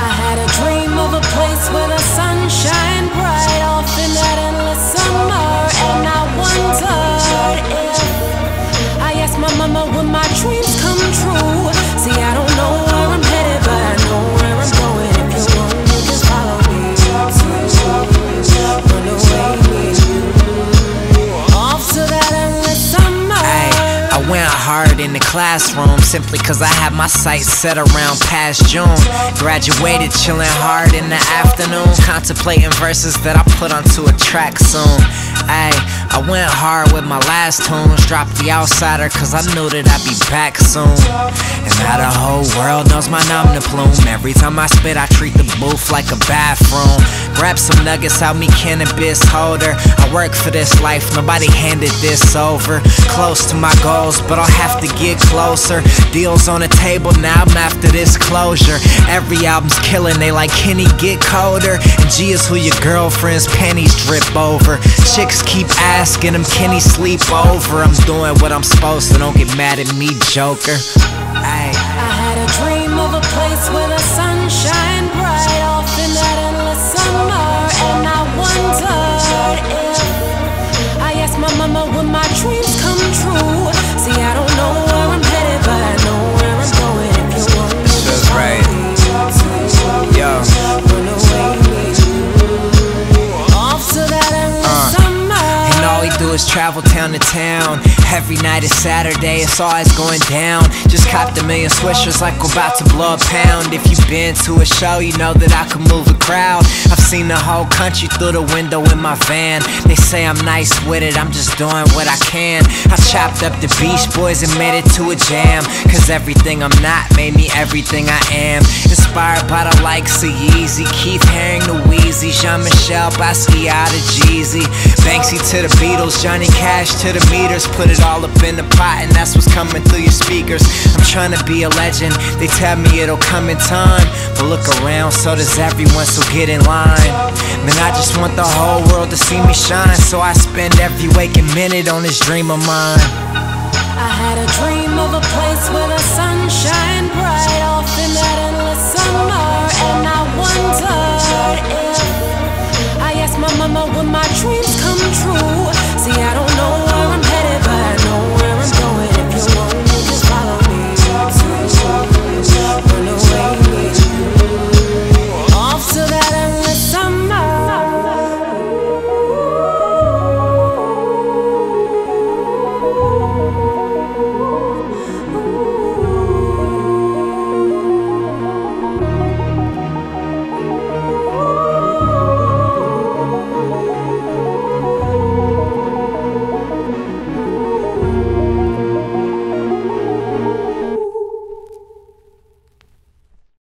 I had a dream of a place where the sun classroom simply cause I had my sights set around past June. Graduated, chilling hard in the afternoon, contemplating verses that I put onto a track soon. Ayy, I went hard with my last tunes, dropped the outsider cause I knew that I'd be back soon. And now the whole world my nom plume. Every time I spit, I treat the booth like a bathroom. Grab some nuggets out me cannabis holder. I work for this life, nobody handed this over. Close to my goals, but I'll have to get closer. Deals on the table now, I'm after this closure. Every album's killing, they like Kenny get colder. And G is who your girlfriend's panties drip over. Chicks keep asking him, can he sleep over? I'm doing what I'm supposed to, don't get mad at me, Joker. Uh, travel town to town. Every night is Saturday, it's always going down. Just copped a million swishers like we're about to blow a pound. If you've been to a show, you know that I can move a crowd. I've seen the whole country through the window in my van. They say I'm nice with it, I'm just doing what I can. I chopped up the Beach Boys and made it to a jam. Cause everything I'm not made me everything I am. Inspired by the likes of Yeezy, Keith Haring, the Weezy, Jean Michel, Basquiat, the Jeezy, Banksy to the Beatles, Johnny Cash to the meters. Put it all up in the pot and that's what's coming through your speakers. I'm trying to be a legend, they tell me it'll come in time. But look around, so does everyone, so get in line. Man, I just want the whole world to see me shine So I spend every waking minute on this dream of mine. I had a dream of a place where the sun shine bright Off in that endless summer And I wondered if I asked my mama what my dream